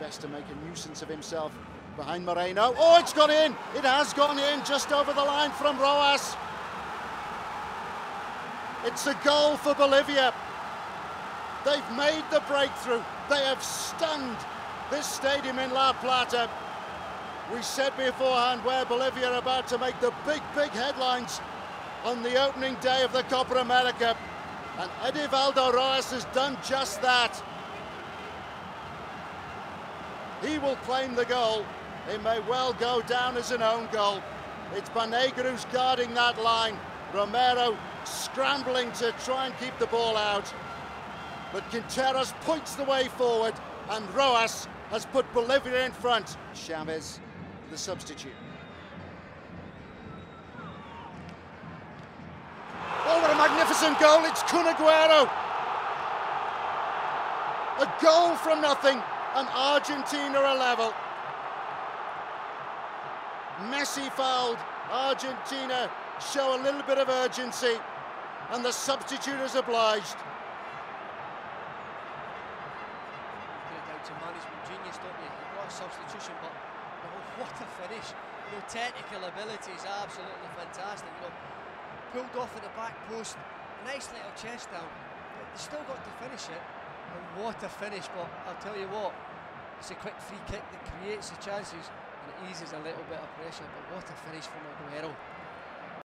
best to make a nuisance of himself behind Moreno. Oh, it's gone in. It has gone in just over the line from Rojas. It's a goal for Bolivia. They've made the breakthrough. They have stunned this stadium in La Plata. We said beforehand where Bolivia are about to make the big, big headlines on the opening day of the Copa America. And Edivaldo Rojas has done just that. He will claim the goal. It may well go down as an own goal. It's Banega who's guarding that line. Romero scrambling to try and keep the ball out. But Quinteros points the way forward and Rojas has put Bolivia in front. Chavez, the substitute. Oh, what a magnificent goal. It's Kun Aguero. A goal from nothing and Argentina are level. Messi fouled. Argentina show a little bit of urgency and the substitute is obliged. got a substitution, but you know, what a finish. You know, technical ability is absolutely fantastic. You know, pulled off at the back post, nice little chest down, but they still got to finish it. And what a finish, but I'll tell you what, it's a quick free kick that creates the chances and it eases a little bit of pressure, but what a finish from Aguero.